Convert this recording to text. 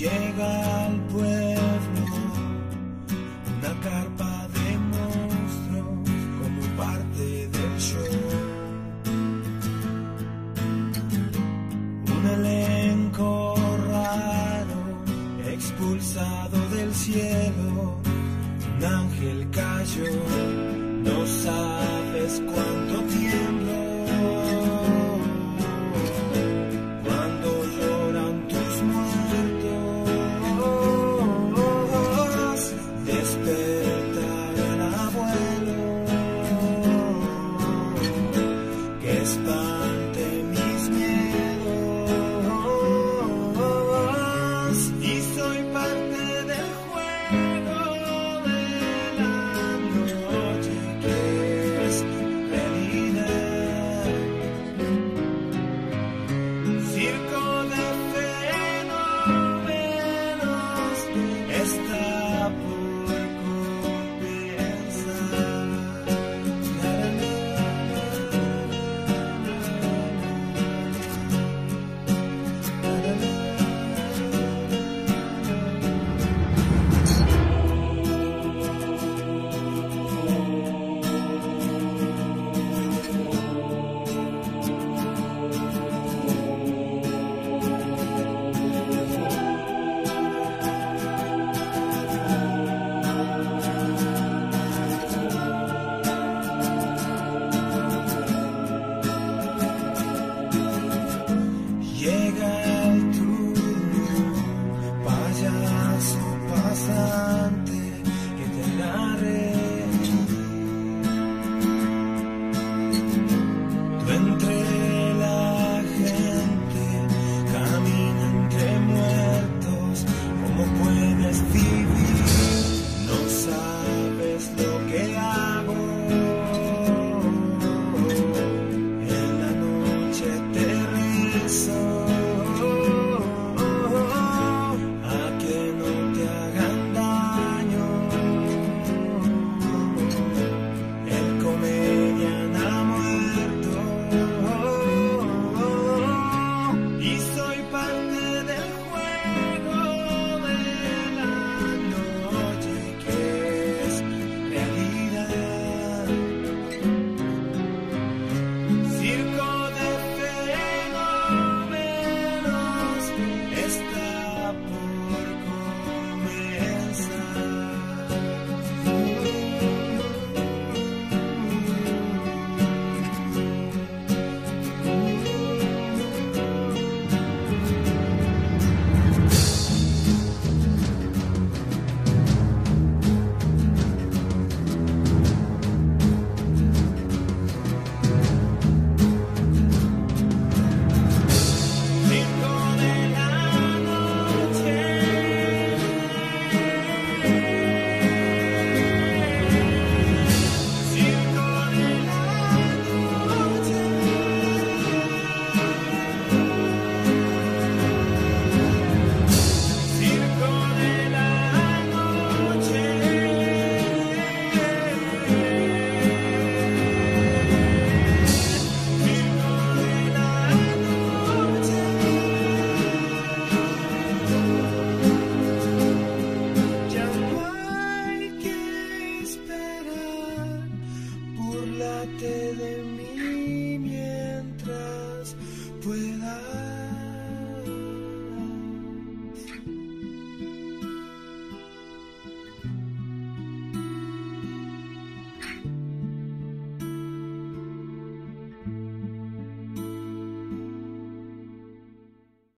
Llega al pueblo una carpa de monstruos como parte del show. Un elenco raro expulsado del cielo, un ángel cayó, no sabes cuándo. puedo.